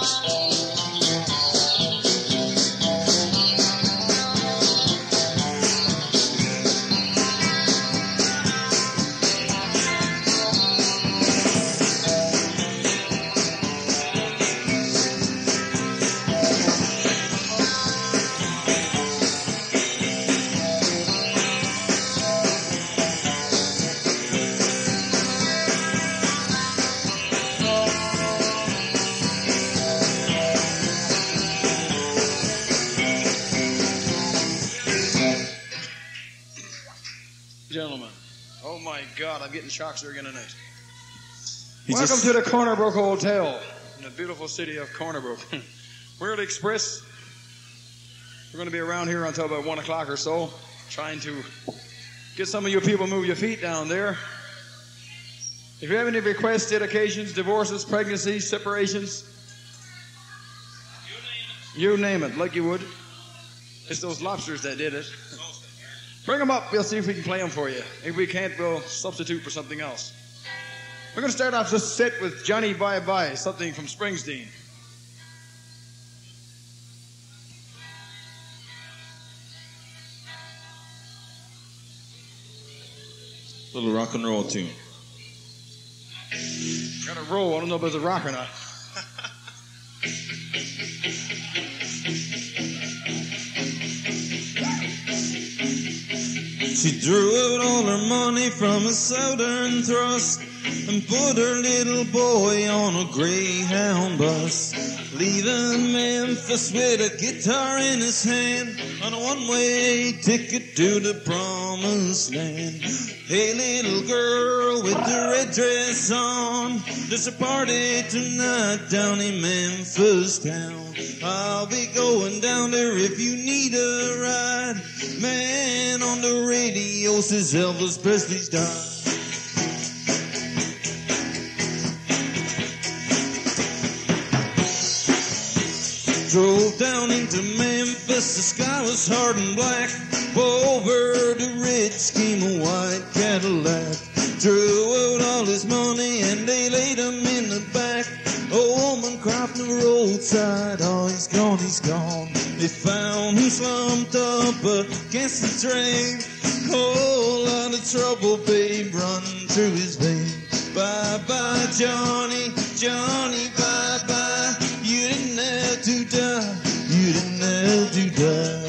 Gentlemen, I'm getting shocks again tonight. He Welcome just- to the Corner Brook Hotel in the beautiful city of Corner Brook. we're World Express. We're going to be around here until about 1 o'clock or so, trying to get some of you people move your feet down there. If you have any requests, dedications, divorces, pregnancies, separations, you name it, like you would. It's those lobsters that did it. Bring them up. We'll see if we can play them for you. If we can't, we'll substitute for something else. We're going to start off this set with Johnny Bye Bye, something from Springsteen. Little rock and roll tune. Got a roll. I don't know if it's a rock or not. She drew out all her money from a southern thrust and put her little boy on a Greyhound bus, leaving Memphis with a guitar in his hand on a one-way ticket to the promised land. Hey, little girl with the red dress on, there's a party tonight down in Memphis town. I'll be going down there if you need a ride. Man on the radio says Elvis Presley's died. Drove down into Memphis, the sky was hard and black. Over the ridge came a white Cadillac. Drew out all his money and they laid him in the back. A woman cried from the roadside, oh he's gone, he's gone. They found him slumped up against the train. Whole lot of trouble, babe, run through his veins. Bye bye, Johnny, Johnny, bye bye. You didn't die. You die.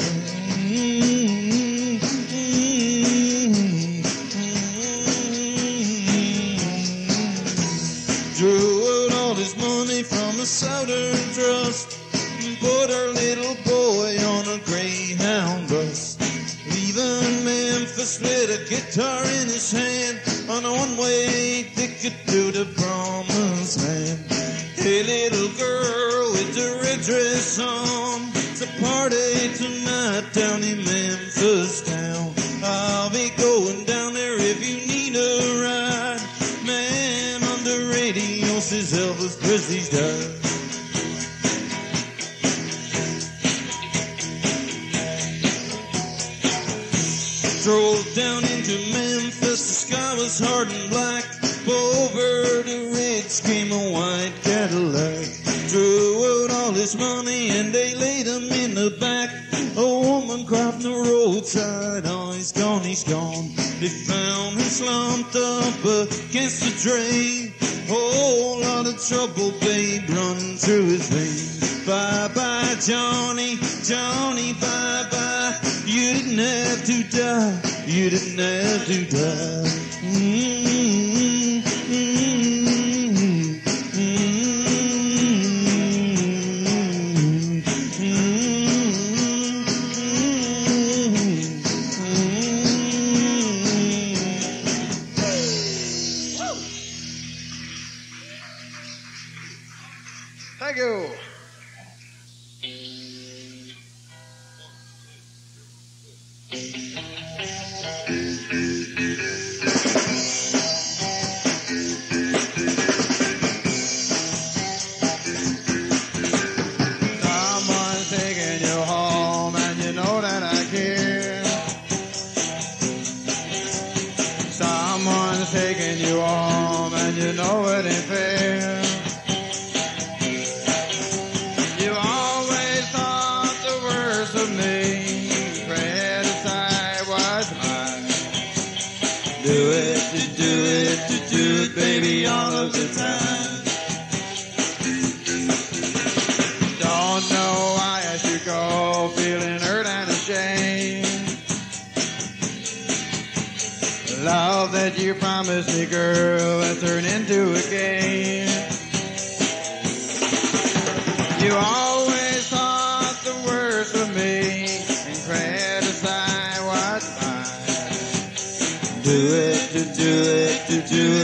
Drew all his money from a southern trust and put her little boy on a Greyhound bus. Leaving Memphis with a guitar in his hand on a one-way ticket to the promised land. Dress his money and they laid him in the back. A woman cried from the roadside, oh he's gone, he's gone. They found him slumped up against the drain. Whole lot of trouble, babe, running through his veins. Bye bye, Johnny, Johnny, bye bye. You didn't have to die. You didn't have to die. Mm-hmm.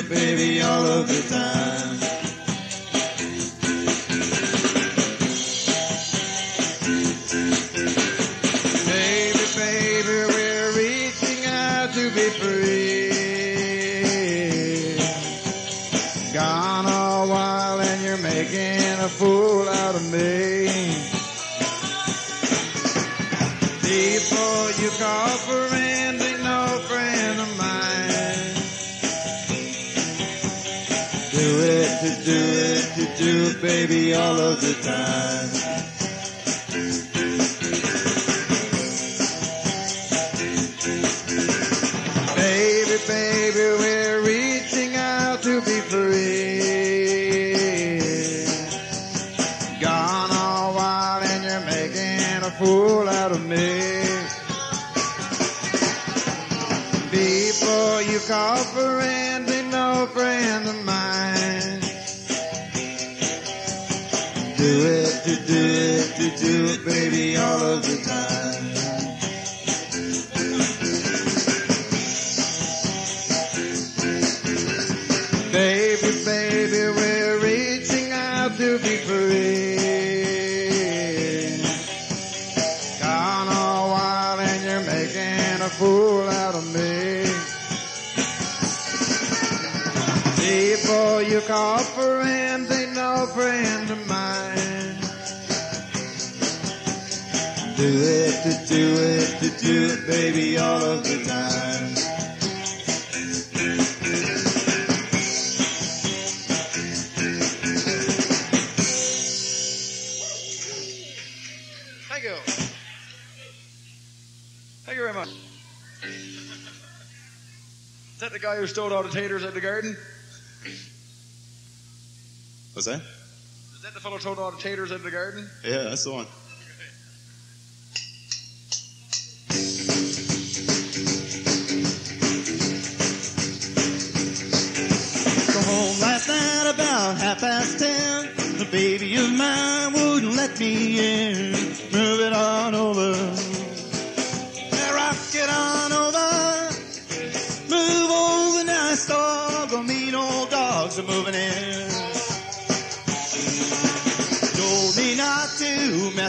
Do baby, all of the time. Baby, baby, we're reaching out to be free. Gone a while and you're making a fool out of me. You call friends baby, all of the time. Baby, all of the time. Thank you. Thank you very much. Is that the guy who stole all the taters at the garden? What's that? Is that the fellow who stole all the taters at the garden? Yeah, that's the one.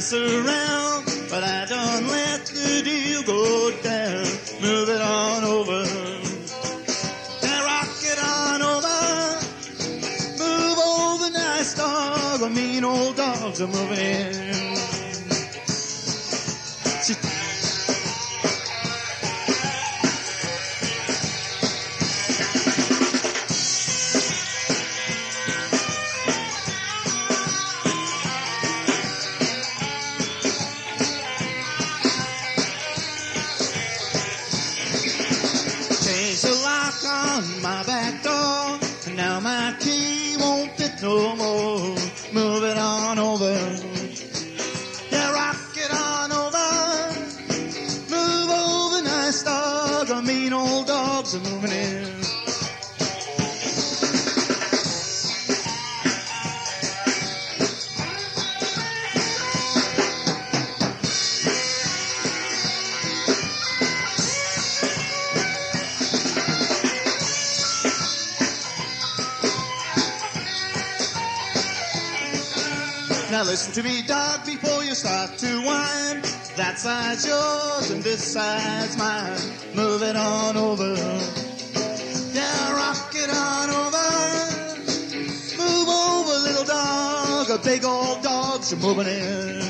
Mess around, but I don't let the deal go down. Move it on over. Now rock it on over. Move over, nice dog. The mean old dogs are moving The mean old dogs are moving in. Now listen to me, dog, before you start to whine. That side's yours and this side's mine. Move it on over. Yeah, rock it on over. Move over, little dog. A big old dog's moving in.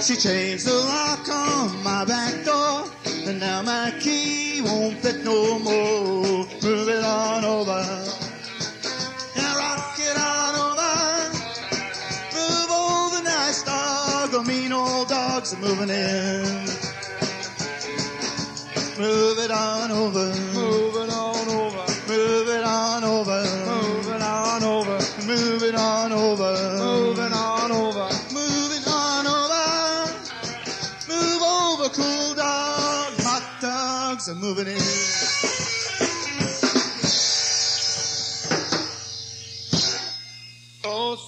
She changed the lock on my back door. And now my key won't fit no more. Move it on over. Are moving in. Move it on over. Move it on over. Move it on over, moving on over, moving on over, moving on over. moving on over. Move over, cool dog. Hot dogs are moving in.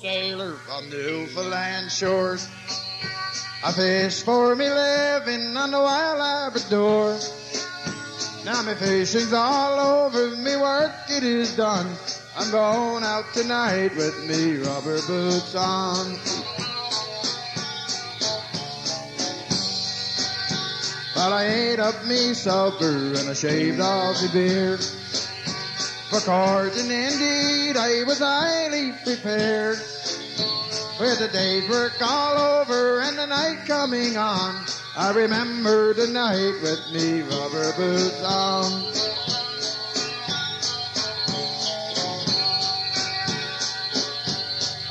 Sailor from the Newfoundland shores. I fish for me living on the wild Labrador. Now my fishing's all over, me work it is done. I'm going out tonight with me rubber boots on. Well, I ate up me supper and I shaved off me beard. For cards and indeed I was highly prepared. With the day's work all over and the night coming on, I remember the night with me rubber boots on.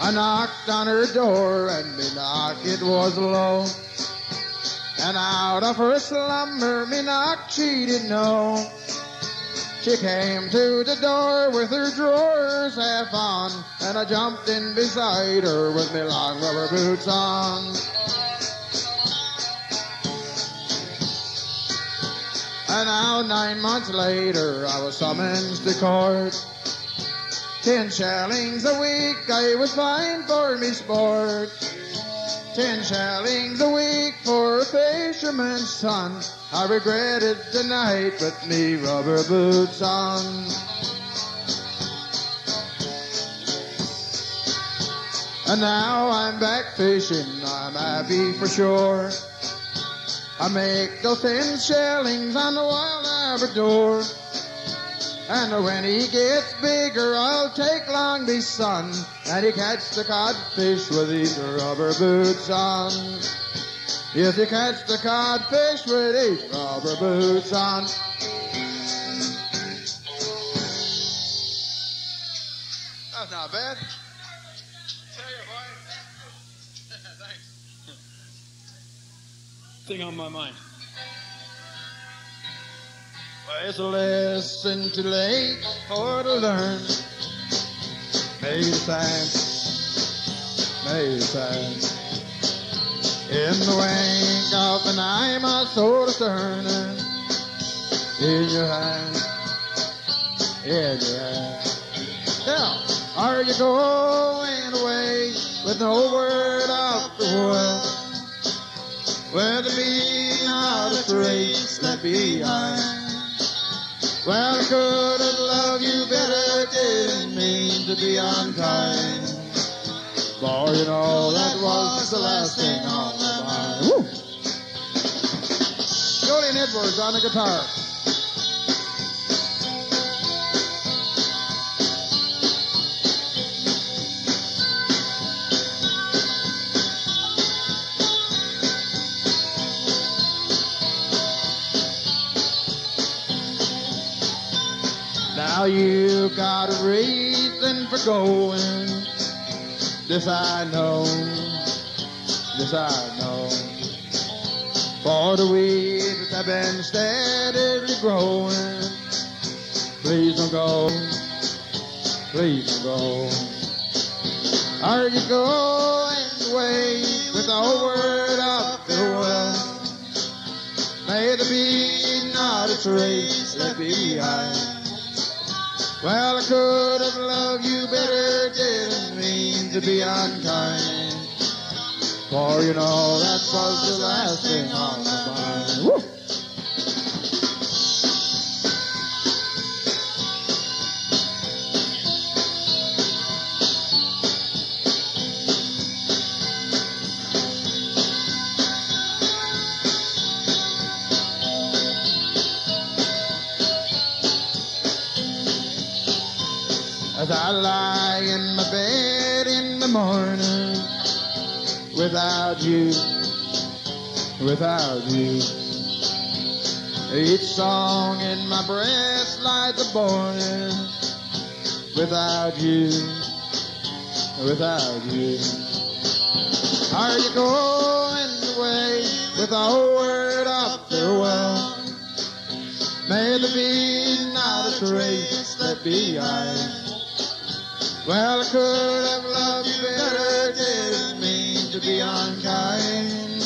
I knocked on her door and me knock it was low. And out of her slumber me knock she didn't know. She came to the door with her drawers half on, and I jumped in beside her with my long rubber boots on. And now nine months later I was summoned to court. Ten shillings a week I was fined for me sport. Ten shillings a week for a fisherman's son. I regretted the night with me rubber boots on. And now I'm back fishing, I'm happy for sure. I make those ten shillings on the wild Labrador. And when he gets bigger, I'll take Long Beach son, and he catch the codfish with his rubber boots on. If you catch the codfish with his rubber boots on. That's not bad. Tell you what. Thanks. Thing on my mind. It's a lesson too late for to learn. Maybe time, maybe time. In the wink of an eye, my soul is turning. In your hand, in your hand. Now, are you going away with no word of the world? Where the be not a trace left behind. Well, I could have loved you better, didn't mean to be unkind. For you know that was the last thing on my mind. Woo! Julian Edwards on the guitar. Now you got a reason for going. This I know. This I know. For the weeds that have been steadily growing. Please don't go. Please don't go. Are you going away with a word of farewell? May there be not a trace left behind. Well, I could have loved you better, didn't mean to be unkind. For you know that was the last thing on my mind. Woo! I lie in my bed in the morning without you, without you. Each song in my breast lies a born without you, without you. Are you going away with a word of farewell? May there be not a trace that be I. Well, I could have loved you better, didn't mean to be unkind.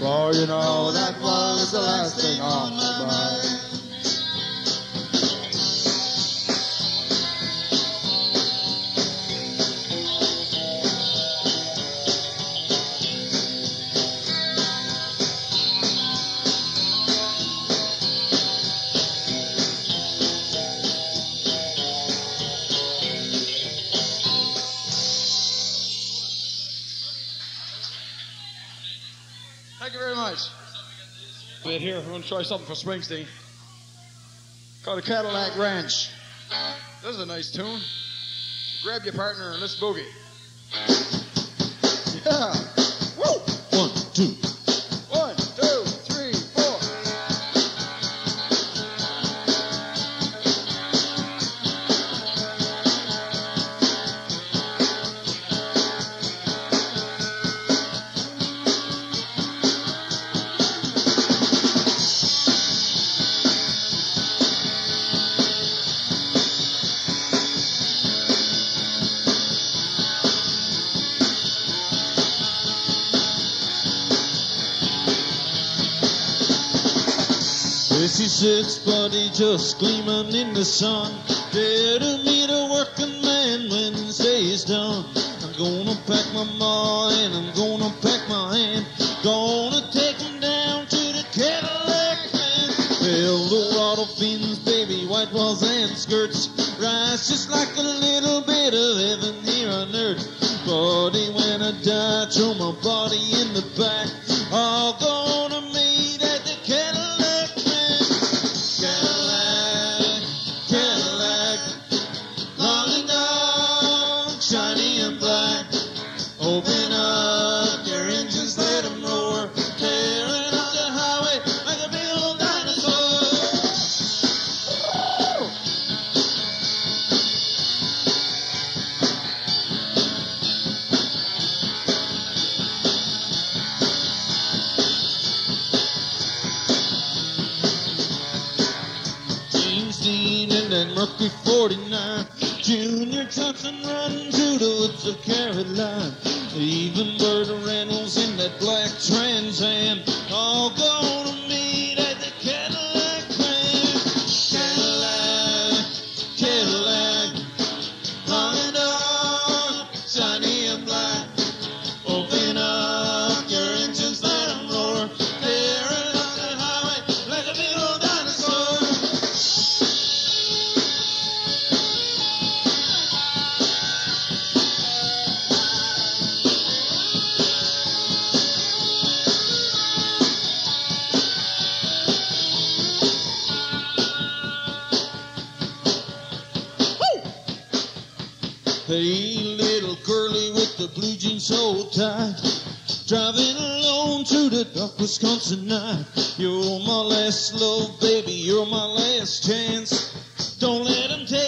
For you know that was the last thing on my mind. Bit here, I'm going to try something for Springsteen. Called a Cadillac Ranch. This is a nice tune. Grab your partner and let's boogie. Yeah. Woo! One, two. Fifty-six body just gleaming in the sun. There to meet a working man when his day is done. I'm gonna pack my ma and I'm gonna pack my hand. Gonna take him down to the Cadillac the water fins, baby, white walls and skirts. Rise just like a little bit of heaven here on earth. Body when I die, so tight. Driving alone through the dark Wisconsin night. You're my last love, baby. You're my last chance. Don't let 'em take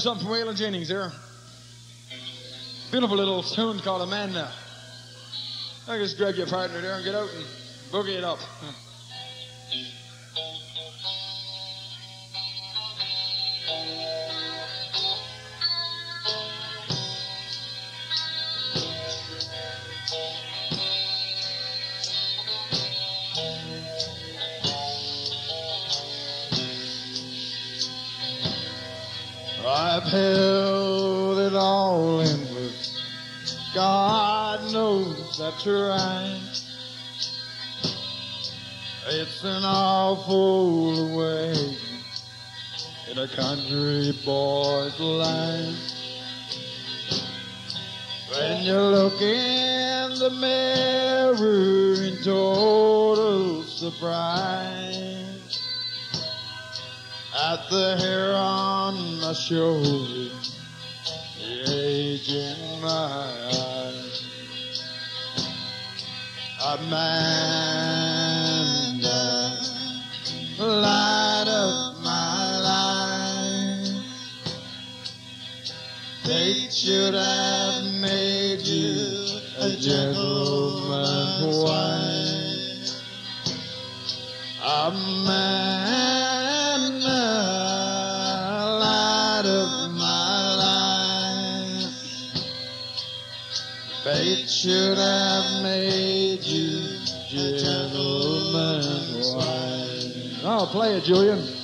try something from Waylon Jennings here. Beautiful little tune called Amanda. I just grab your partner there and get out and boogie it up. Amanda, light of my life. Fate should have made you a gentleman's wife. Amanda, play it, Julian.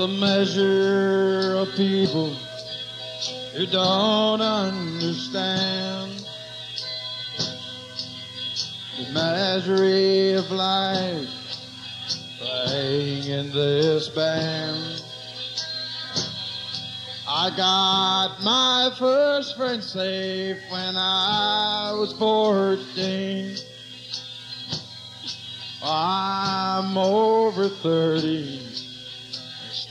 A measure of people who don't understand the measure of life playing in this band. I got my first friend safe when I was 14. I'm over 30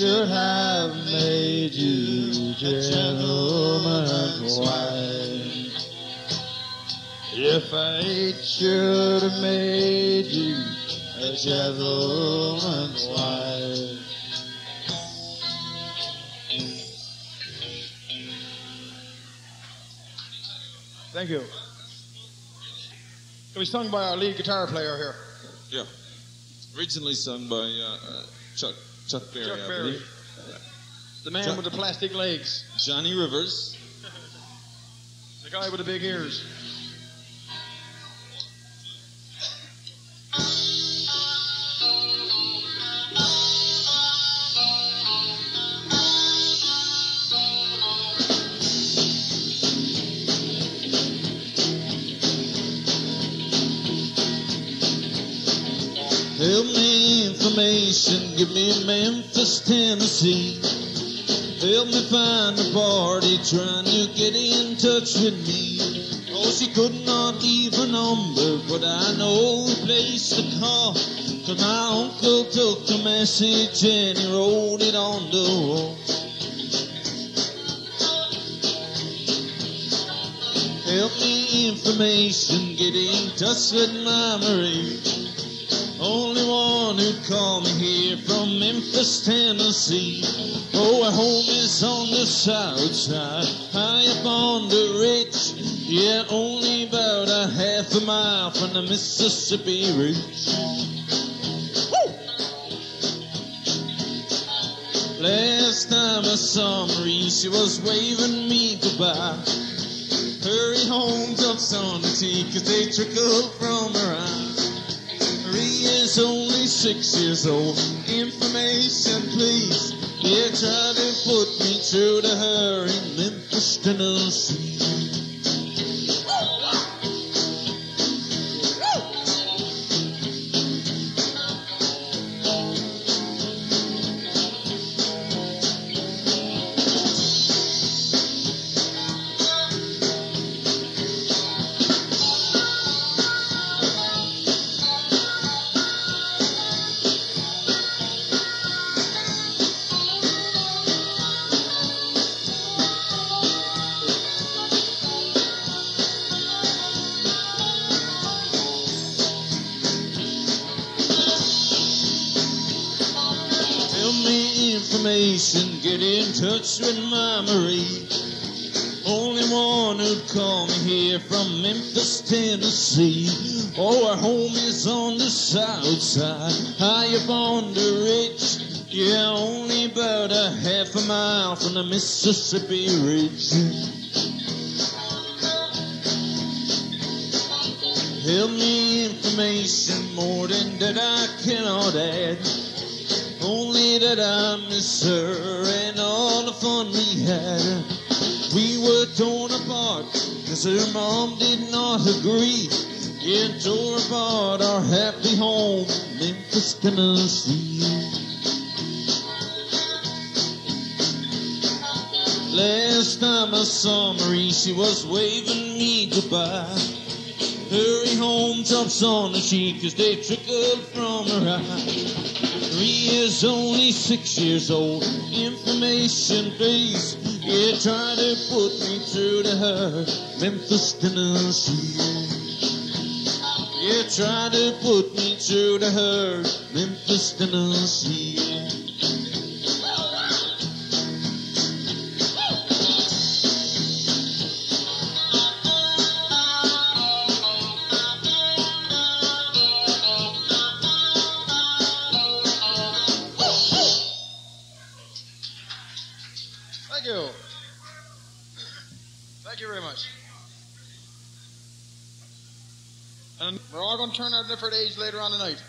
should have made you gentleman's wife. If fate should have made you a gentleman's wife. Thank you. It was sung by our lead guitar player here, Yeah. Originally sung by uh, uh, Chuck Chuck Berry, Chuck Berry. The man Chuck- with the plastic legs, Johnny Rivers. the guy with the big ears. Information, give me Memphis, Tennessee. Help me find a party trying to get in touch with me. Oh, she could not leave her number, but I know the place to call. Cause my uncle took the message and he wrote it on the wall. Help me information, get in touch with my Marie. Only one who called me here from Memphis, Tennessee. Oh, our home is on the south side, high up on the ridge. Yeah, only about a half a mile from the Mississippi Ridge. Last time I saw Marie, she was waving me goodbye. Hurry home, jumps on the tea, cause they trickle from her eyes. Is only six years old. Information, please. Try to put me through to her in Memphis, Tennessee. My Marie. Only one who'd here from Memphis, Tennessee. Oh, our home is on the south side, high up on the ridge. Yeah, only about a half a mile from the Mississippi Ridge. Tell me information more than that I cannot add. Only that I miss her and all the fun we had. We were torn apart because her mom did not agree. It tore apart our happy home, Memphis, Tennessee. Last time I saw Marie, she was waving me goodbye. Hurry home, drops on the cheek as they trickled from her eye. Three is only six years old. Information, please. Yeah, try to put me through to her. Memphis, Tennessee. Yeah, try to put me through to her. Memphis, Tennessee. Going to different age later on tonight.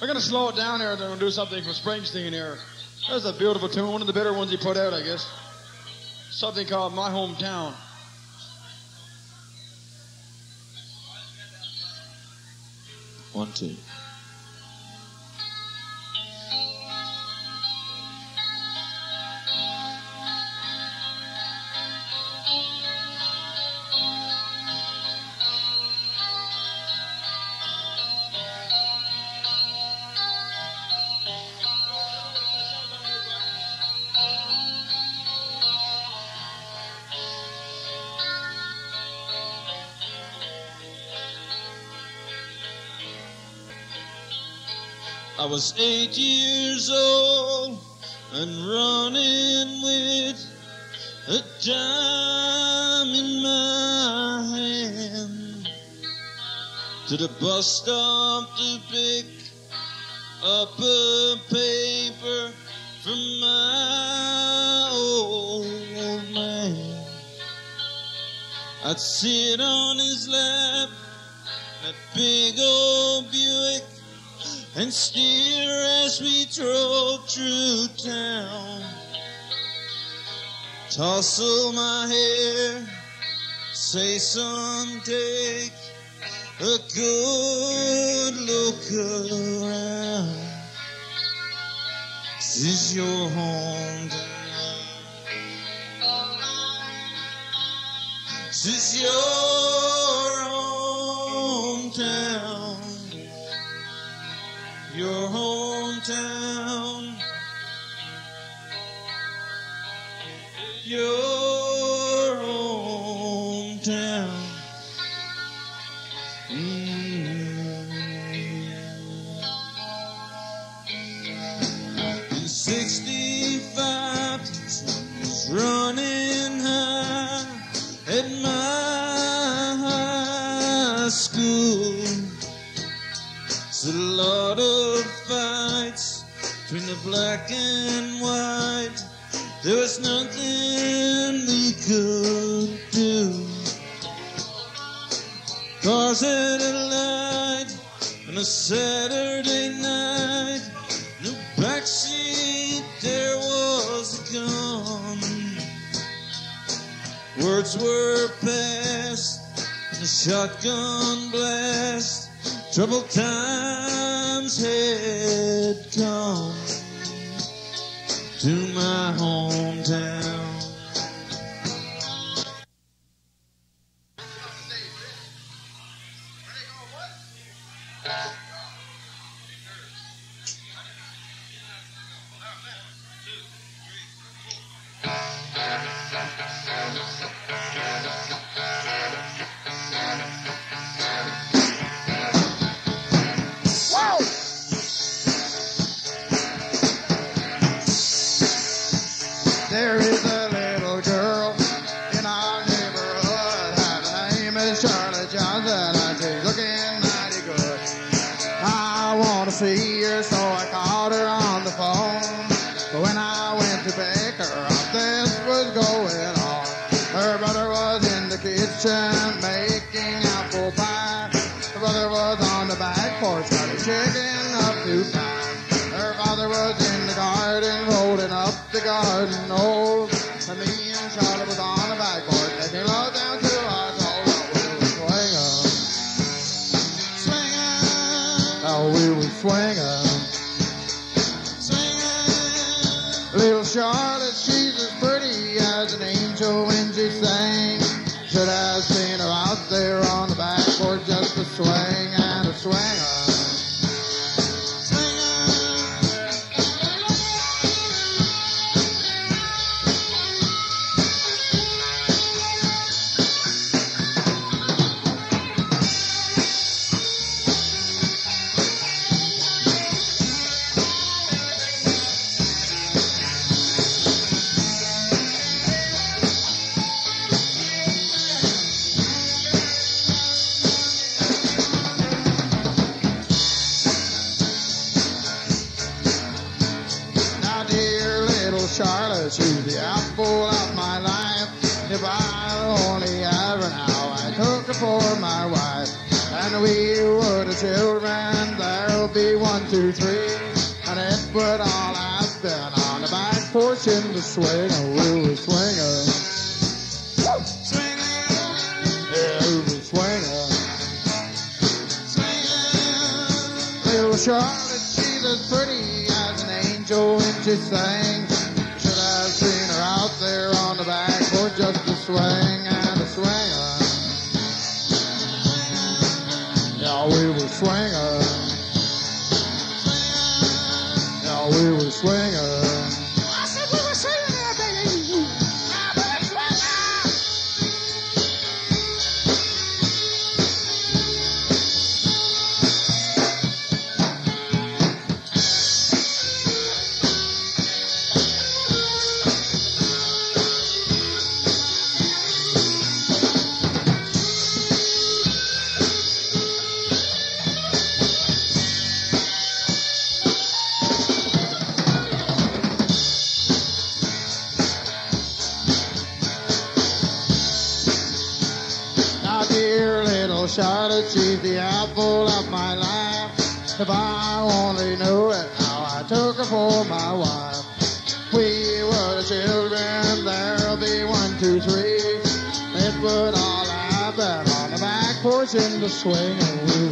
we're going to slow it down here and do something from Springsteen here. That's a beautiful tune, one of the better ones he put out, I guess. Something called My Hometown. One, two. Was eight years old and running with a dime in my hand to the bus stop to pick up a paper from my old man. I'd sit on his lap, that big old and steer as we drove through town. Tousle my hair, say take a good look around. This is your home This is your hometown your hometown. Your black and white. There was nothing we could do. Cause it a light on a Saturday night. In the backseat there was a gun. Words were passed, a shotgun blast. Troubled times had come to my hometown. swing. Euh, in the swing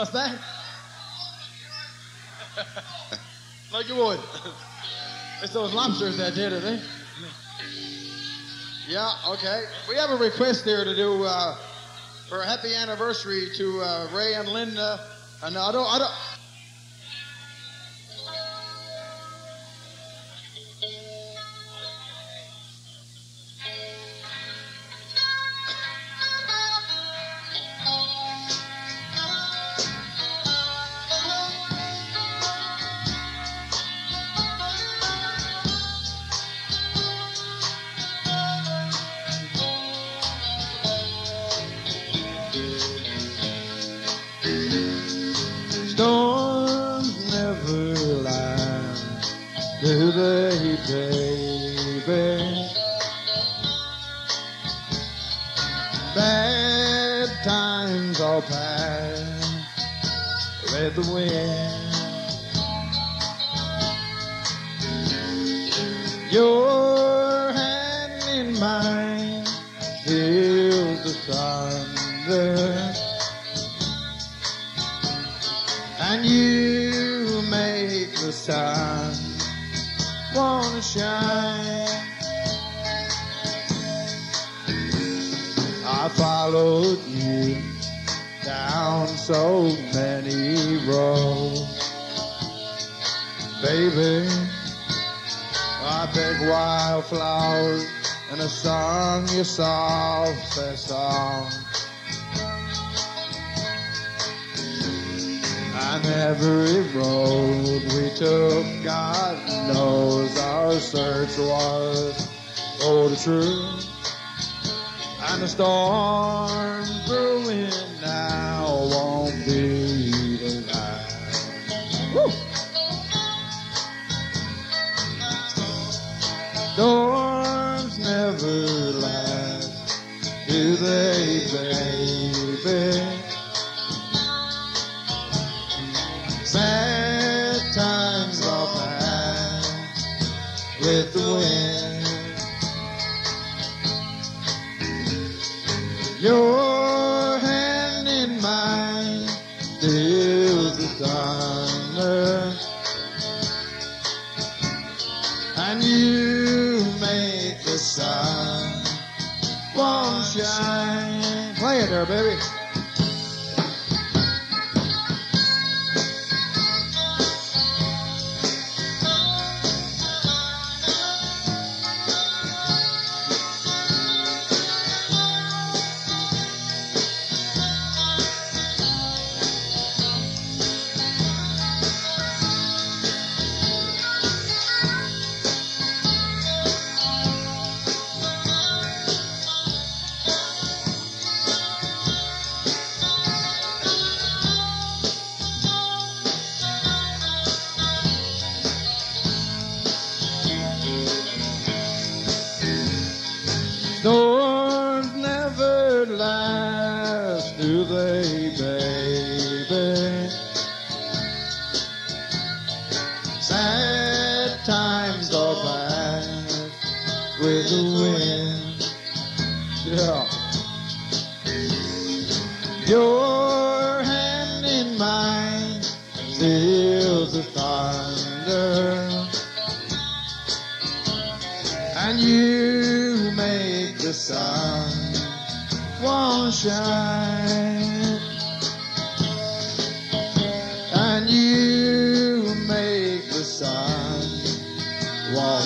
What's that? like you would. It's those lobsters that did it, eh? Yeah, okay. We have a request here to do uh, for a happy anniversary to uh, Ray and Linda. And I don't, I don't. Your hand in mine feels the thunder. and you make the sun wanna shine. I followed you down so many roads, baby. Wildflowers and a song you your softest song. And every road we took, God knows our search was for the truth. And the storm Storms never last, do they, baby? Sad times are past with the wind. Your Play it there, baby. Won't.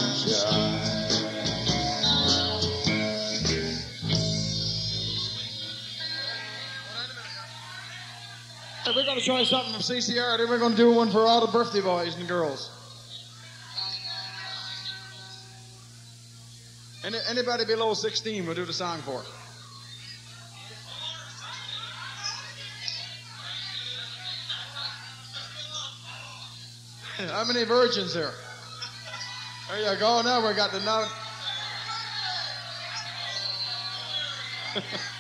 Hey, we're going to try something from CCR. Then we're going to do one for all the birthday boys and girls. Any, anybody below 16 we'll do the song for. How many virgins there? There you go. Now we got the note.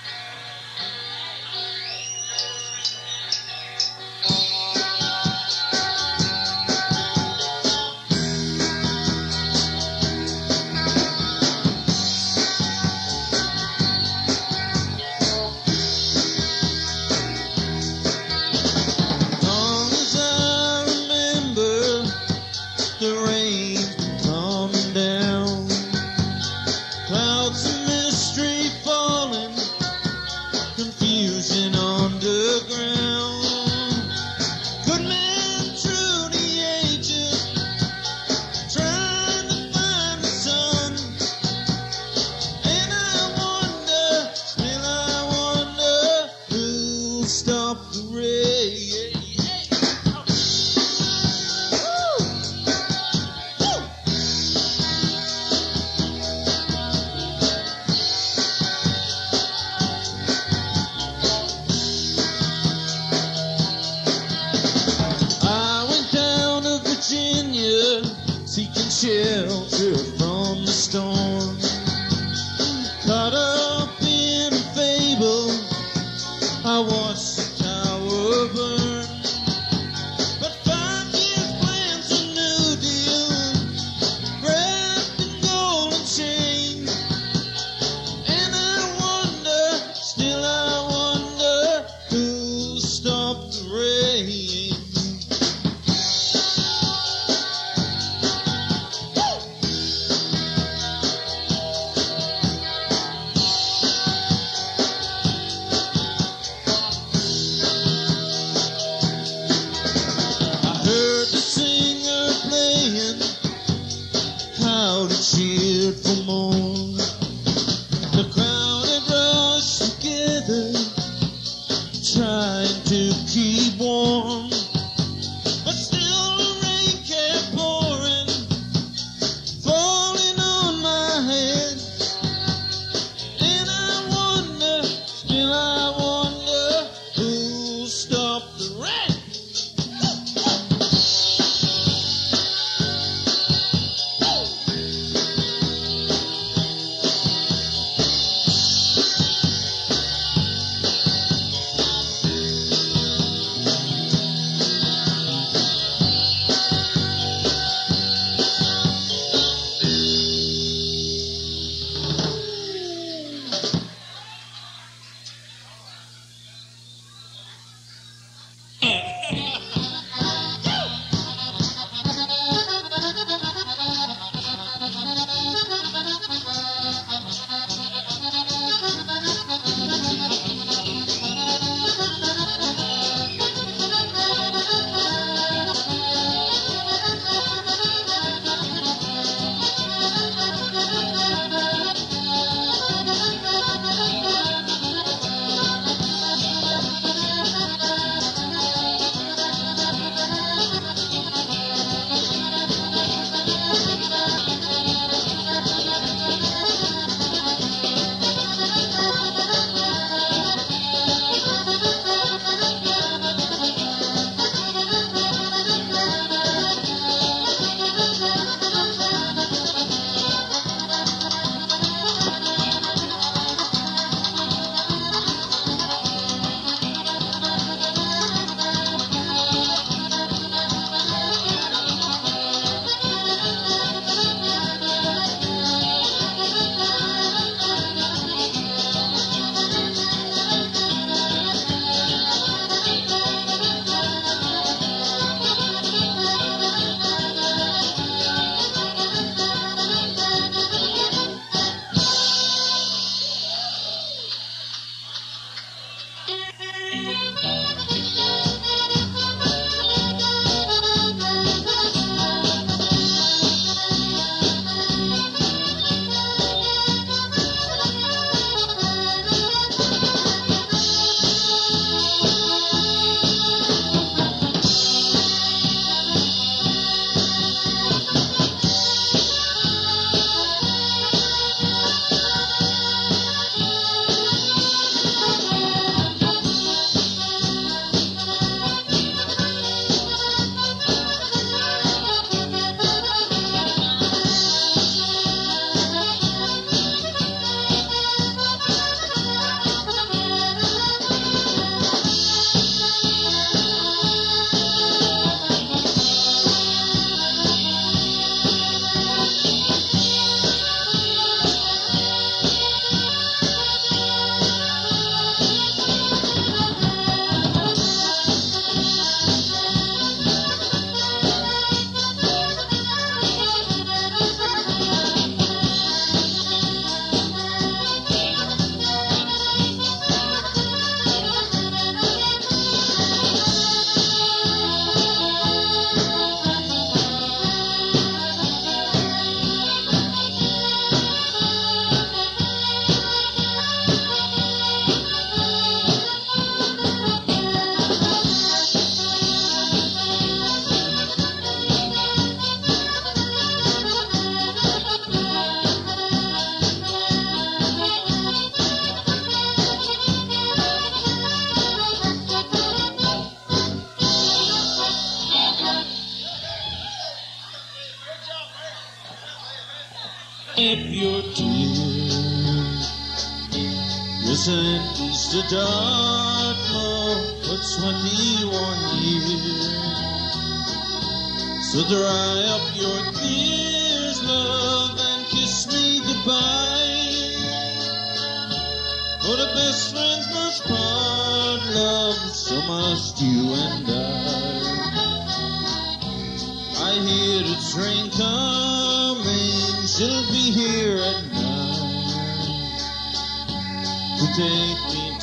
sentenced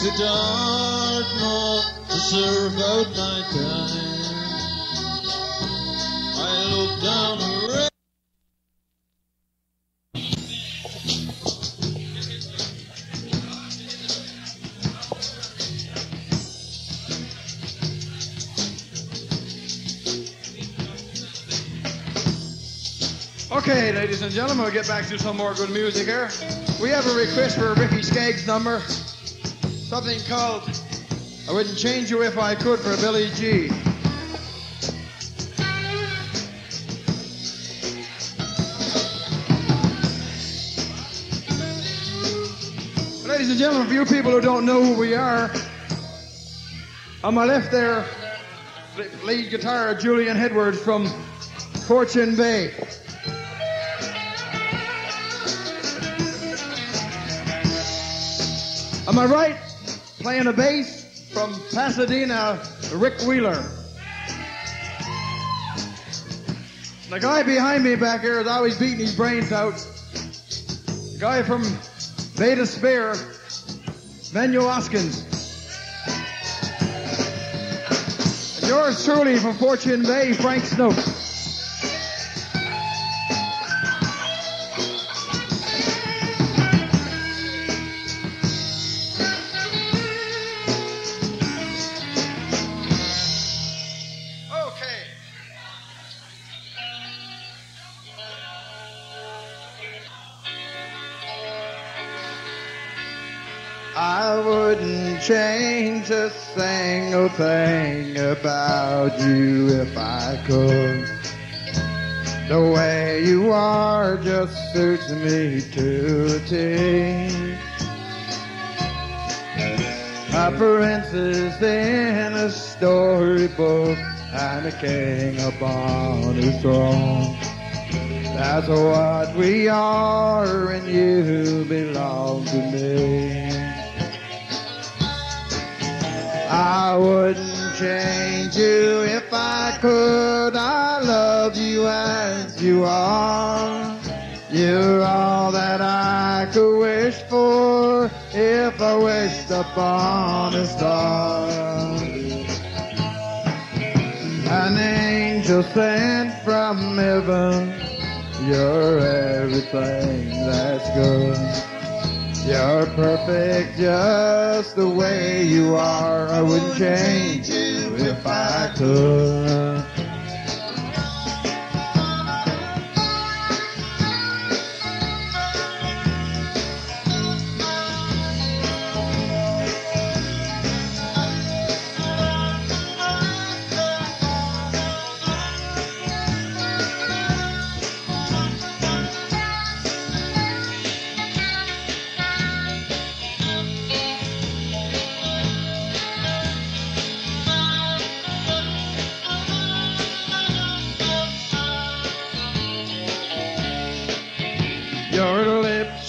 to Dartmoor to serve out my time. I look down the road. Okay, ladies and gentlemen, we'll get back to some more good music here. We have a request for Ricky Skaggs number. Something called I Wouldn't Change You If I Could for Billy G. Ladies and gentlemen, for you people who don't know who we are, on my left there, lead guitar Julian Edwards from Fortune Bay. On my right, playing the bass from Pasadena, Rick Wheeler. The guy behind me back here is always beating his brains out. The guy from Bay d'Espoir, Manuel Hoskins. Yours truly from Fortune Bay, Frank Snook. Change a single thing about you if I could. The way you are just suits me to a T. A princess in a storybook and a king upon his throne. That's what we are, and you belong to me. I wouldn't change you if I could. I love you as you are. You're all that I could wish for if I wished upon a star. An angel sent from heaven. You're everything that's good. You're perfect just the way you are. I wouldn't change you if I could.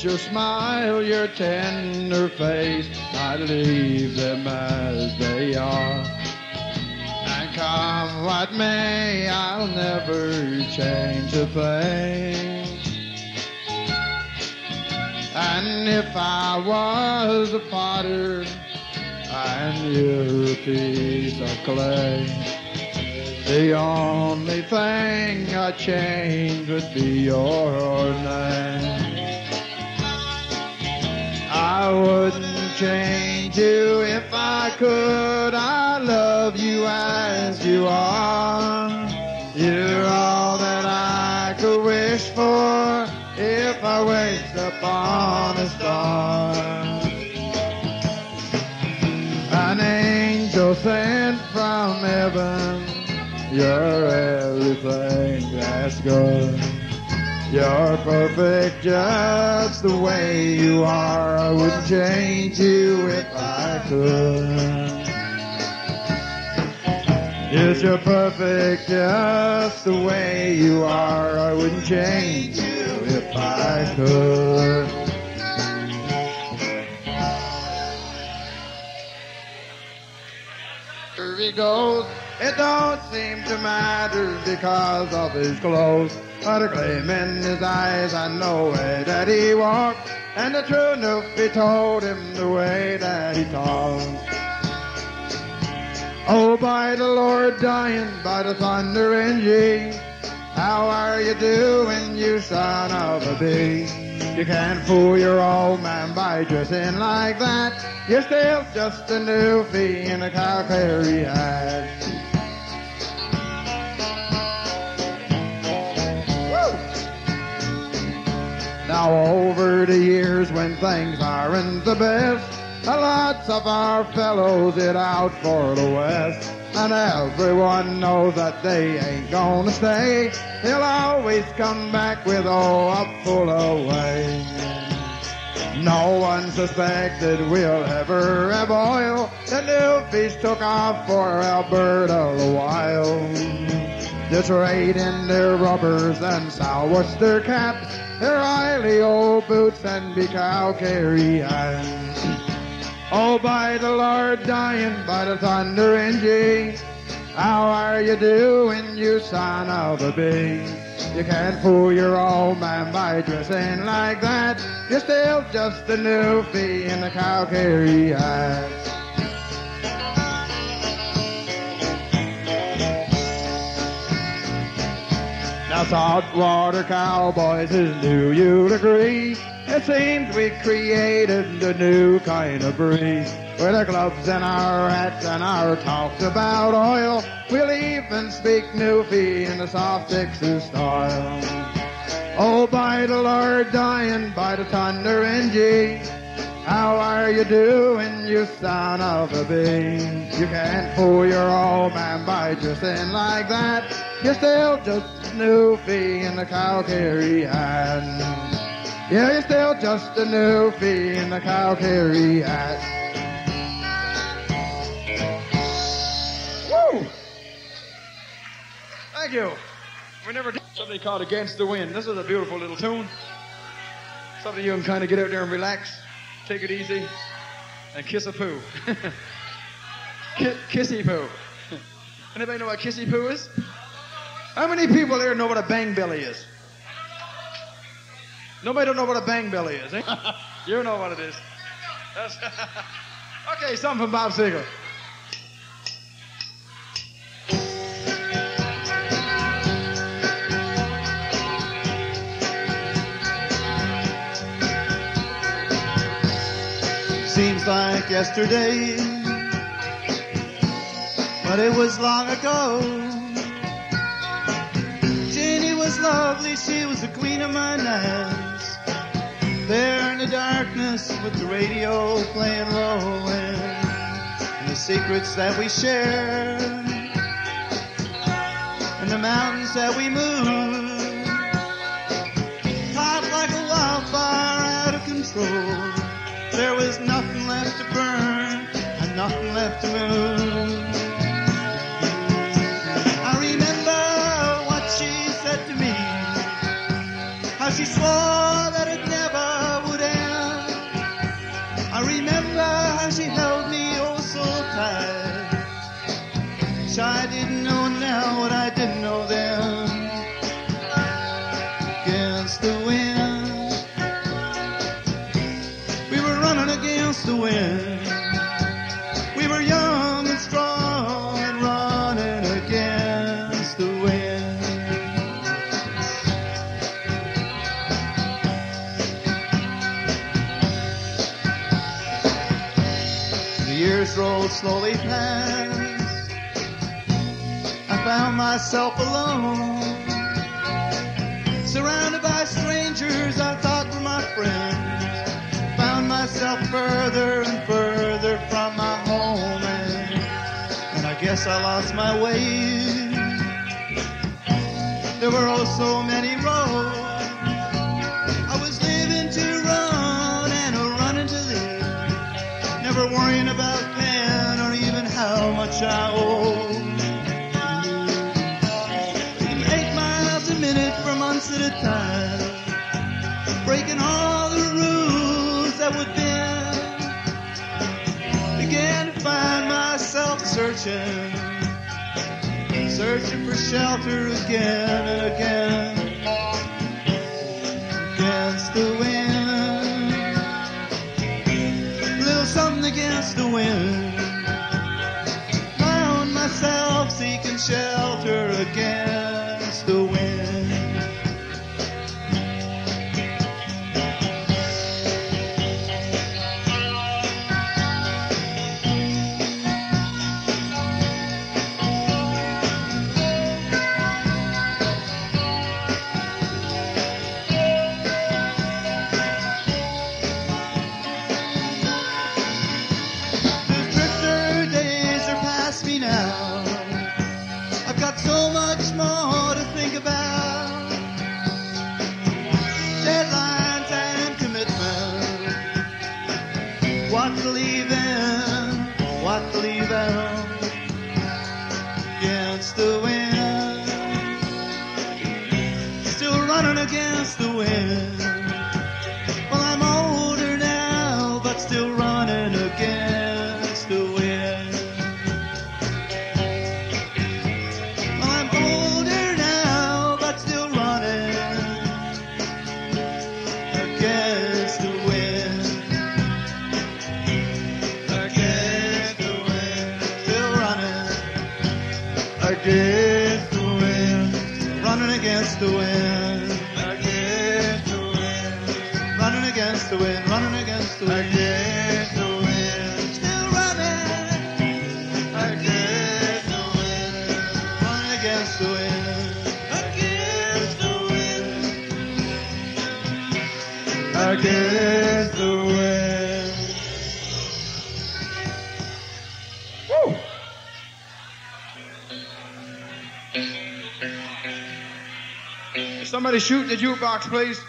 Your smile, your tender face, I leave them as they are. And come what may, I'll never change a thing. And if I was a potter and you're a piece of clay, the only thing I'd change would be your name. I wouldn't change you if I could. I love you as you are. You're all that I could wish for if I waked up on a star. An angel sent from heaven. You're everything that's good. You're perfect just the way you are. I wouldn't change you if I could. Yes, you're perfect just the way you are. I wouldn't change you if I could. Here he goes. It don't seem to matter because of his clothes. But a gleam in his eyes, I know way that he walked. And the true Newfie told him the way that he talked. Oh, by the Lord dying, by the thunder and G. How are you doing, you son of a bee? You can't fool your old man by dressing like that. You're still just a newfie in a Calgary hat. Now over the years when things aren't the best, a lots of our fellows hit out for the West. And everyone knows that they ain't gonna stay. They'll always come back with oh up full away. No one suspected we'll ever have oil. The Newfies took off for Alberta a while. They're trading their rubbers and southwest their caps, their oily old boots and big Calgary hats. Oh, by the Lord dying, by the thunder and how are you doing, you son of a bee? You can't fool your old man by dressing like that. You're still just a newfie in a Calcary hat. Saltwater cowboys is new, you'll agree. It seems we created a new kind of breed. With our gloves and our hats and our talks about oil, we'll even speak Newfie in the soft Texas style. Oh, by the Lord dying, by the thunder and G, how are you doing, you son of a bee? You can't fool your old man by dressing like that. You're still just newfie in the Calgary hat. Yeah, you're still just a newfie in the Calgary hat. Woo! Thank you. We never did something called Against the Wind. This is a beautiful little tune. Something you can kind of get out there and relax, take it easy, and kiss a poo. Kissy poo. Anybody know what kissy poo is? How many people here know what a bang belly is? Nobody don't know what a bang belly is, eh? you know what it is. That's okay, something from Bob Seger. Seems like yesterday, but it was long ago. Janie was lovely, she was the queen of my nights. There in the darkness with the radio playing low and, the secrets that we share and the mountains that we move. Hot like a wildfire out of control. There was nothing left to burn and nothing left to move. slowly passed. I found myself alone, surrounded by strangers I thought were my friends. Found myself further and further from my home, and, and I guess I lost my way. There were oh so many roads. I was living to run and running to leave, never worrying about much I owe. Eight miles a minute for months at a time, breaking all the rules that would bend. Began to find myself searching, searching for shelter again and again against the wind. a Little something against the wind. Shelter Somebody shoot the jukebox, please.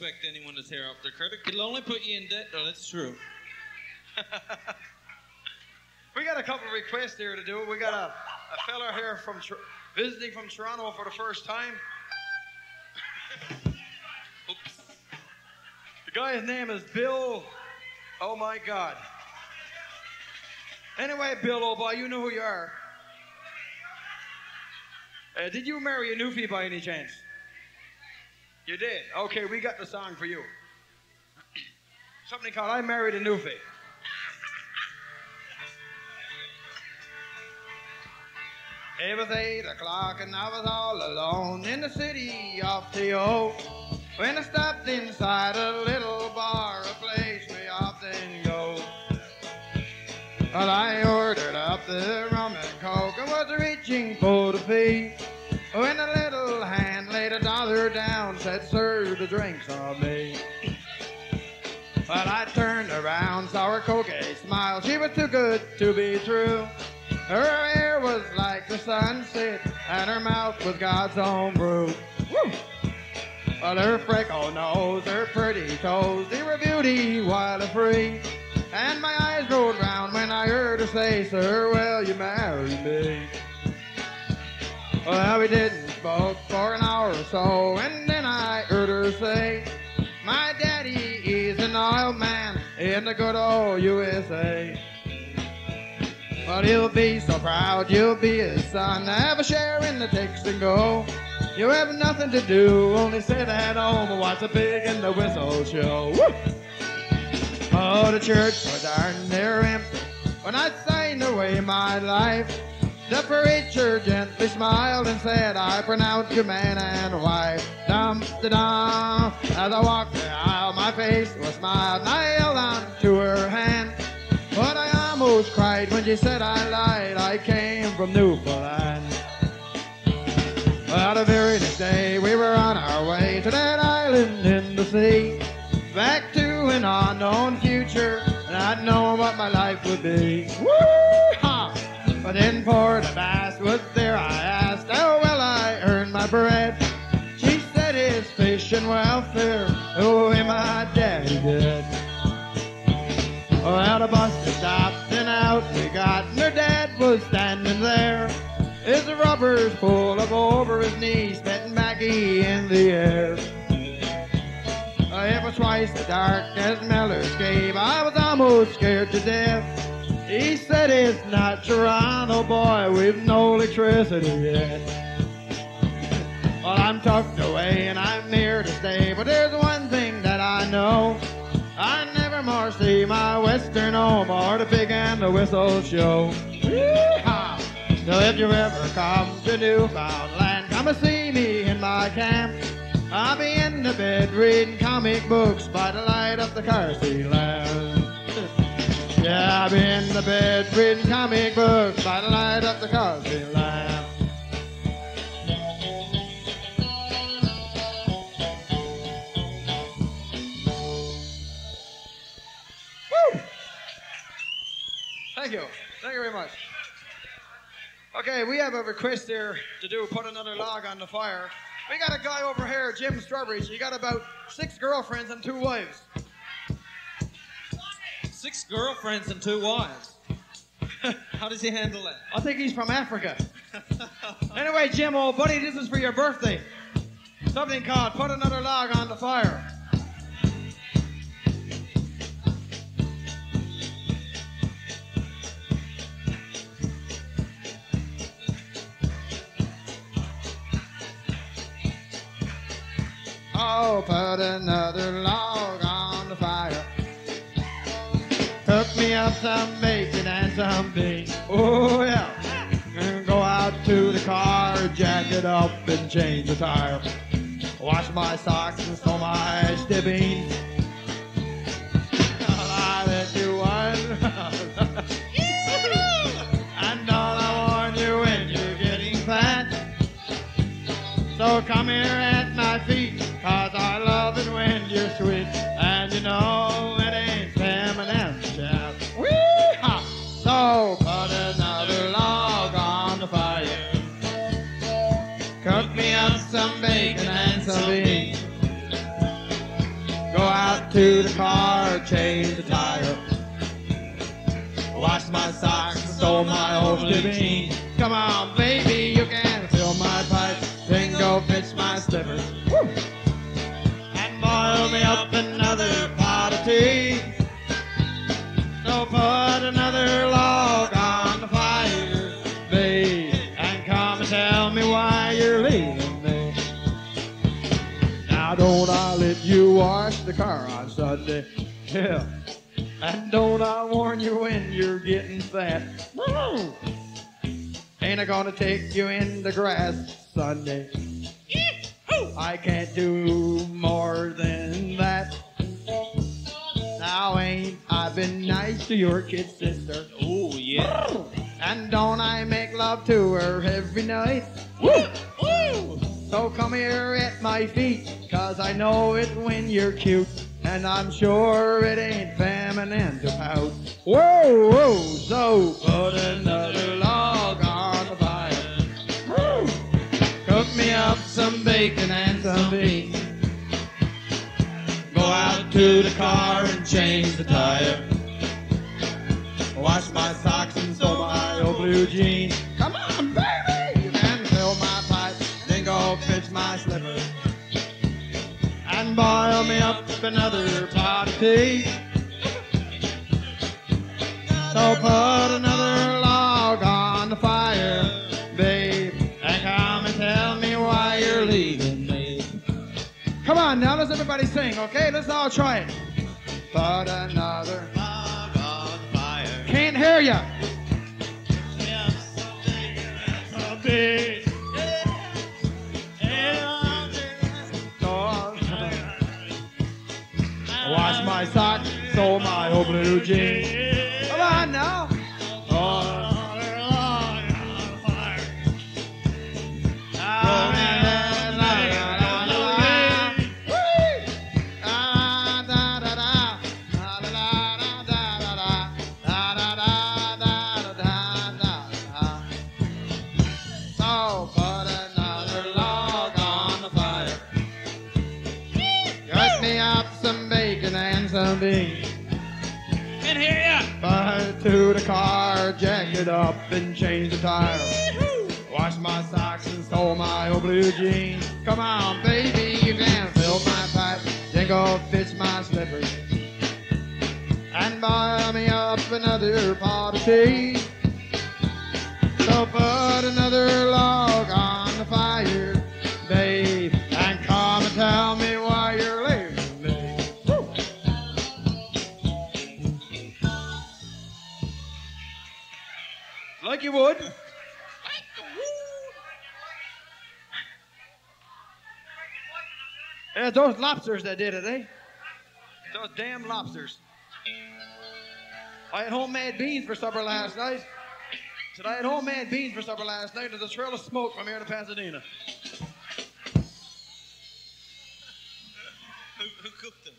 Expect anyone to tear off their credit. It'll only put you in debt, though. That's true. we got a couple of requests here to do. it. We got a, a fella here from visiting from Toronto for the first time. Oops. The guy's name is Bill. Oh my God. Anyway, Bill, old boy, you know who you are. Uh, did you marry a newfie by any chance? You did. Okay, we got the song for you. Something called "I Married a Newfie." It was eight o'clock and I was all alone in the city of T.O. When I stopped inside a little bar, a place we often go. Well, I ordered up the rum and coke and was reaching for the fee. When a little hand laid a dollar down, said, Sir, the drink's on me. Well, I turned around, saw her coquette smile. She was too good to be true. Her hair was like the sunset, and her mouth was God's own brew. Woo! Well, her freckled nose, her pretty toes, they were beauty and free. And my eyes rolled round when I heard her say, Sir, will you marry me? Well, we didn't spoke for an hour or so, and then I heard her say, My daddy is an oil man in the good old USA. But he'll be so proud you'll be his son. Have a share in the takes and go. You have nothing to do, only sit at home and watch the pig and the whistle show. Woo! Oh, the church was darn near empty when I signed away my life. The preacher gently smiled and said, I pronounce you man and wife. Dum da dum. As I walked the aisle, my face was smiled, and I held on to her hand. But I almost cried when she said I lied. I came from Newfoundland. Well, the very next day we were on our way to that island in the sea. Back to an unknown future, not knowing what my life would be. Woo-ha! But then for the bass was there I asked how well I earned my bread. She said it's fishing welfare, oh, and my daddy. Well, the bus had stopped and out we got, and her dad was standing there. His rubbers pulled up over his knees, petting Maggie in the air. It was twice as dark as Miller's Cave. I was almost scared to death. He said it's not Toronto, boy. We've no electricity yet. Well, I'm tucked away and I'm here to stay, but there's one thing that I know. I never more see my western home or the pig and the whistle show. Yeehaw! So if you ever come to Newfoundland, come and see me in my camp. I'll be in the bed reading comic books by the light of the car seat lamp. Yeah, I've been in the bed reading comic books by the light of the seat lamp. Woo! Thank you. Thank you very much. Okay, we have a request here to do put another log on the fire. We got a guy over here, Jim Strawberry. He got about six girlfriends and two wives. Six girlfriends and two wives. How does he handle that? I think he's from Africa. anyway, Jim, old buddy, this is for your birthday. Something called Put Another Log on the Fire. Oh, put another log some bacon and some beans. Oh, yeah. And go out to the car, jack it up and change the tire. Wash my socks and sew my stibbings. I let you one. and don't I warn you when you're getting fat. So come here Come on, Gonna take you in the grass Sunday? I can't do more than that. Now ain't I been nice to your kid sister? Oh, yeah. And don't I make love to her every night? Woo! Woo! So come here at my feet, cause I know it when you're cute. And I'm sure it ain't feminine to pout. Whoa, whoa, so put another log on up some bacon and some beans. Go out to the car and change the tire. Wash my socks and sew my old blue jeans. Come on, baby! And fill my pipe, then go fetch my slippers. And boil me up another pot of tea. So put another okay? Let's all try it. Put another Log on fire. can't hear ya. Yes, something that's a big. Wash my socks, sew my old blue jeans. Car, jack it up and change the tire. Wash my socks and stole my old blue jeans. Come on, baby, you can fill my pipe, go fetch my slippers. And buy me up another pot of tea. So put another log You would. Yeah, those lobsters that did it, eh? Those damn lobsters. I had homemade beans for supper last night. Said I had homemade beans for supper last night. There's a trail of smoke from here to Pasadena. Who, who cooked them?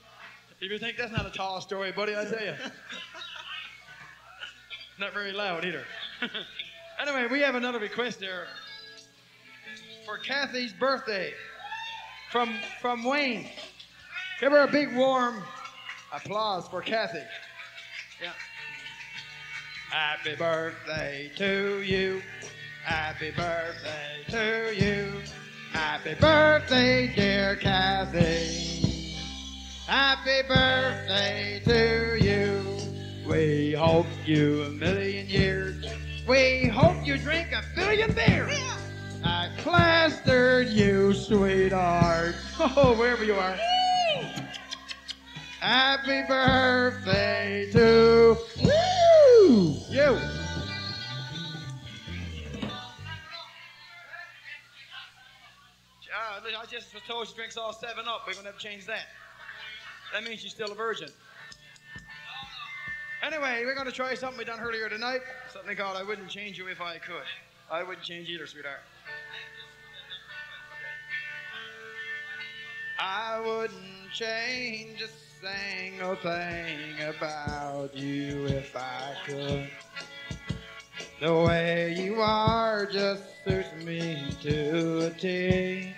If you think that's not a tall story, buddy, I tell you. not very loud either. anyway, we have another request there for Kathy's birthday from from Wayne. Give her a big warm applause for Kathy. Yeah. Happy birthday to you. Happy birthday to you. Happy birthday, dear Kathy. Happy birthday to you. We hope you a million years. We hope you drink a billion beers. I plastered you, sweetheart. Oh, wherever you are. Happy birthday to Woo! you. Uh, I just was told she drinks all seven up. We're gonna have to change that. That means she's still a virgin. Anyway, we're gonna try something we done earlier tonight. Something called "I Wouldn't Change You If I Could." I wouldn't change either, sweetheart. I wouldn't change a single thing about you if I could. The way you are just suits me to a T.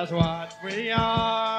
That's what we are,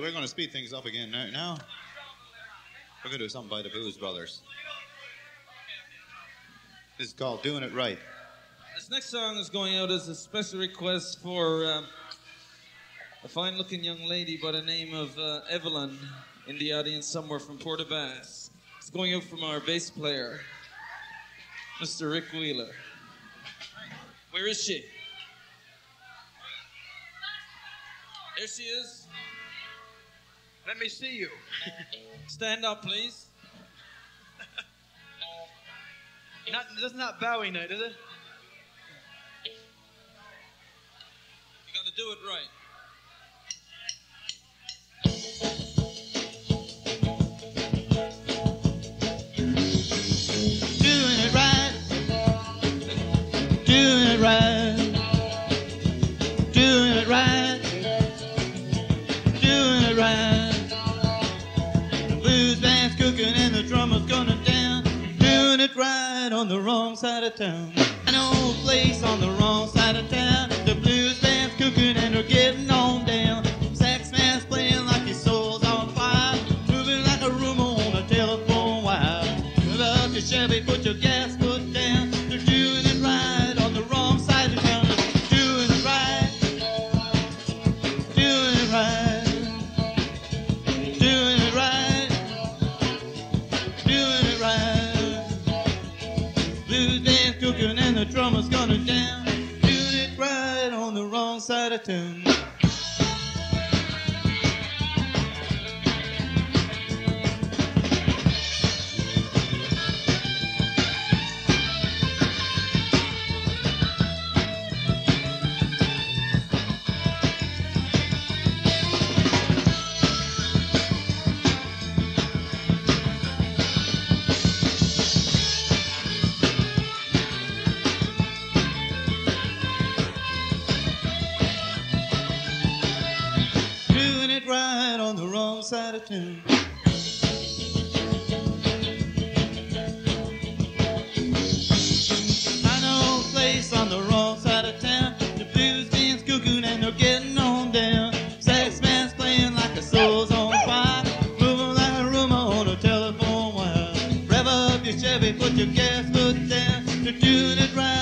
We're going to speed things up again now. now. We're going to do something by the Blues Brothers. This is called Doing It Right. This next song is going out as a special request for um, a fine looking young lady by the name of uh, Evelyn in the audience somewhere from Port aux Basques. It's going out from our bass player, Mr. Rick Wheeler. Where is she? There she is. Let me see you. Stand up, please. Not, this is not bowing night, is it? You got to do it right. On the wrong side of town. An old place on the wrong side of town. The blues band's cooking and they're getting on I know a place on the wrong side of town. The blues band's cuckooing and they're getting on down. Sax man's playing like a soul's on fire. Moving like a rumor on a telephone wire. Rev up your Chevy, put your gas foot down. They're doing it right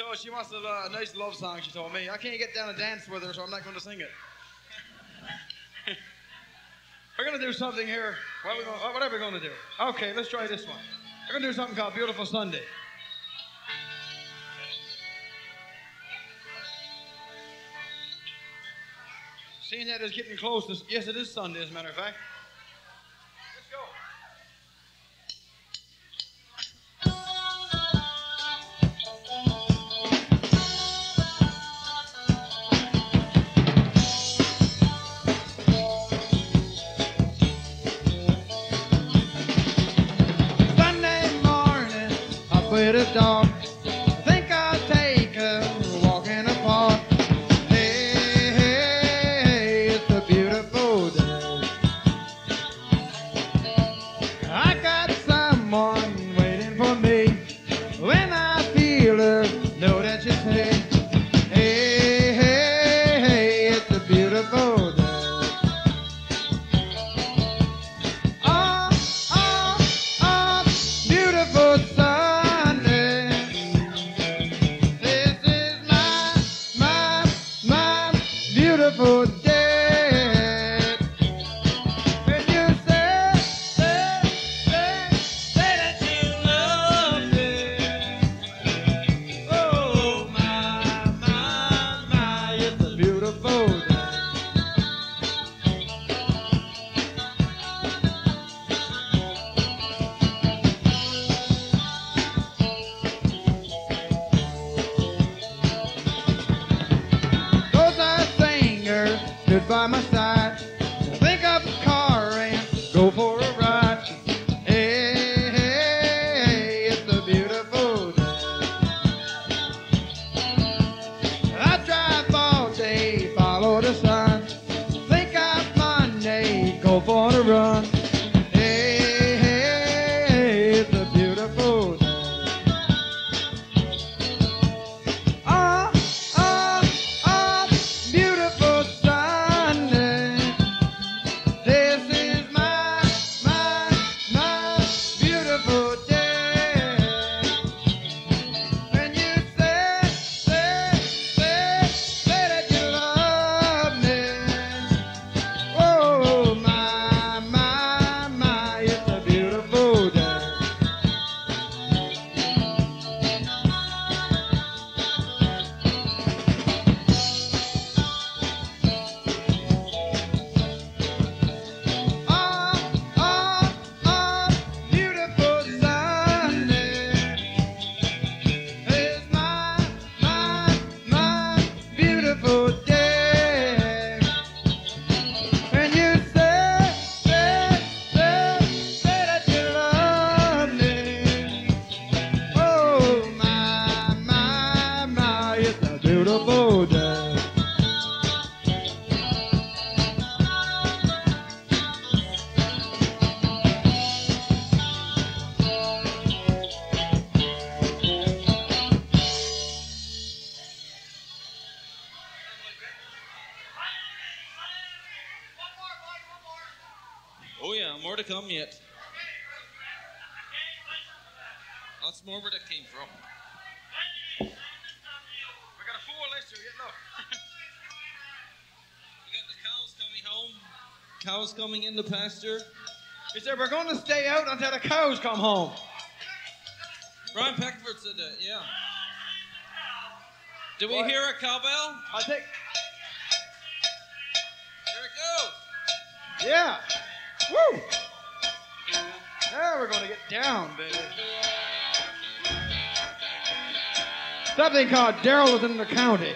told she wants a, uh, a nice love song. She told me I can't get down and dance with her, so I'm not going to sing it. We're going to do something here. What are, we going, what are we going to do? Okay, let's try this one. We're going to do something called Beautiful Sunday. Seeing that it's getting close, yes, it is Sunday, as a matter of fact. beautiful coming in the pasture. He said, We're going to stay out until the cows come home. Brian Peckford said that, yeah. Do we hear a cowbell? I think. Here it goes. Yeah. Woo! Now we're going to get down, baby. Something called Daryl was in the county.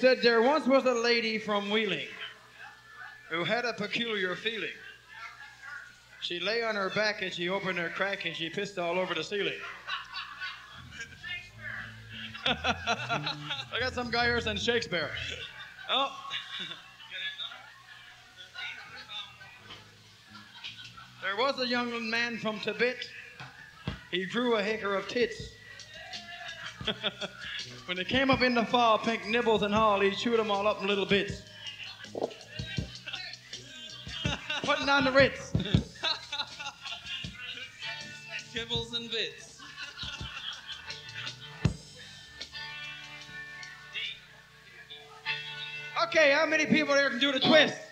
Said there once was a lady from Wheeling who had a peculiar feeling. She lay on her back and she opened her crack and she pissed all over the ceiling. I got some guy here saying Shakespeare. Oh. There was a young man from Tibet. He grew a acre of tits. when they came up in the fall, pink nibbles and he chewed them all up in little bits. Putting on the Ritz. Kibbles and bits. Okay, how many people here can do the twist?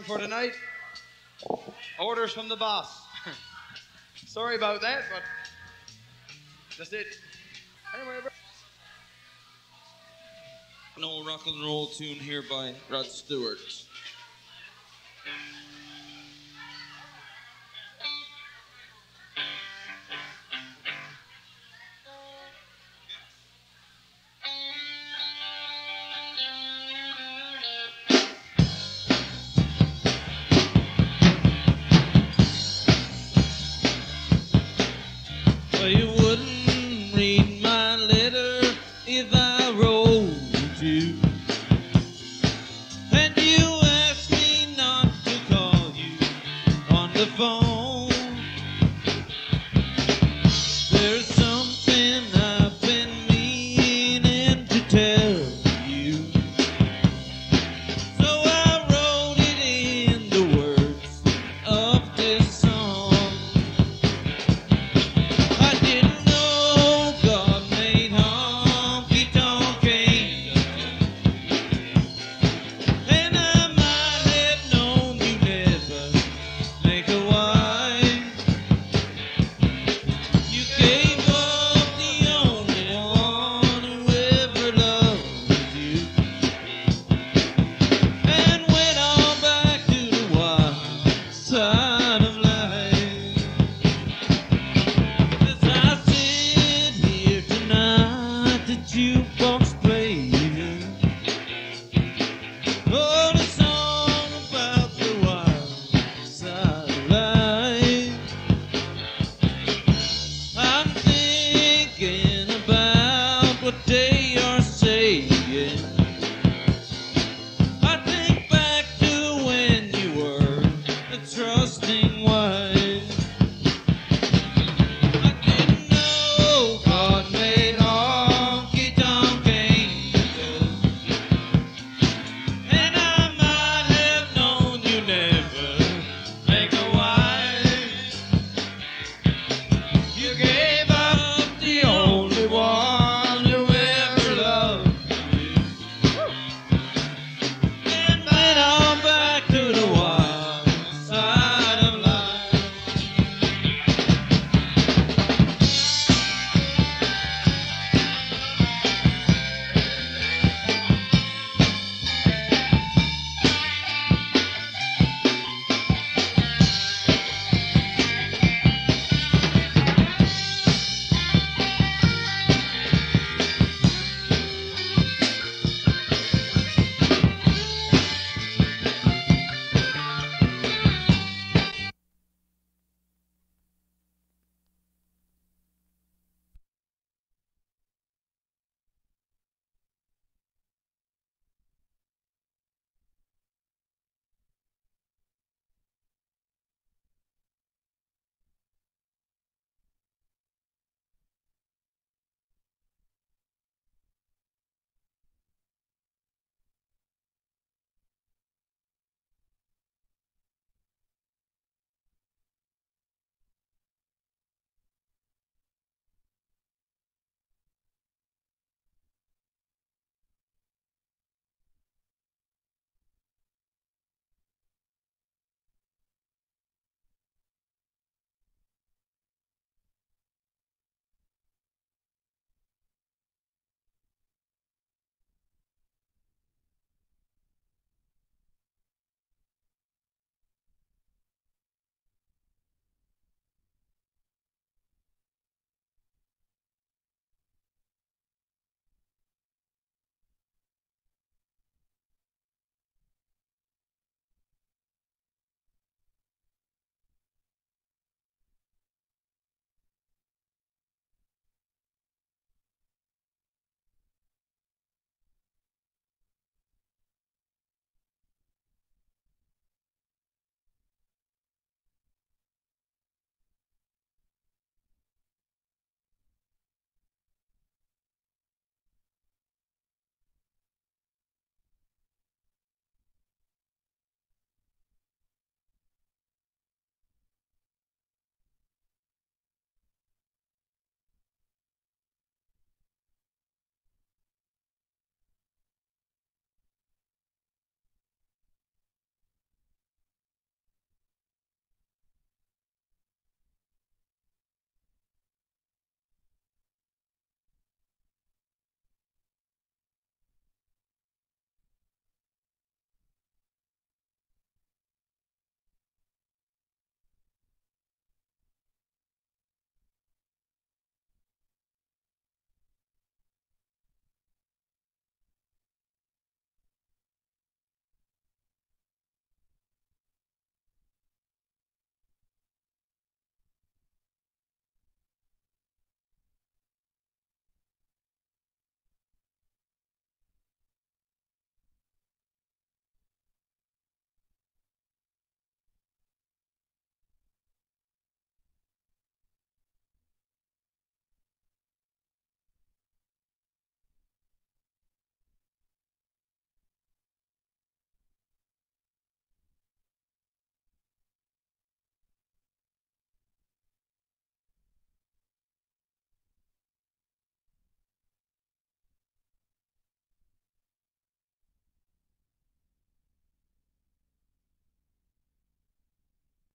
For tonight. Orders from the boss. Sorry about that, but that's it. Anyway, An old rock and roll tune here by Rod Stewart.